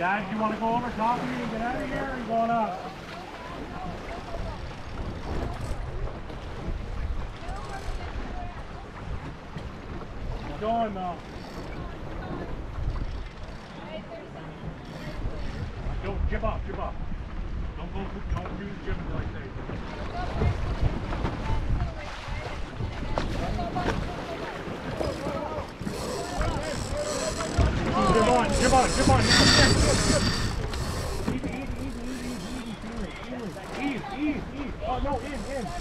Dad, you want to go over me and get out of here? Or you going up? Keep going though. Don't jib up, jib up. Don't go, don't use jib until Jib on, jib on, jib on. Easy, easy, easy, easy, easy, easy, easy, easy, easy. Oh no, in, in.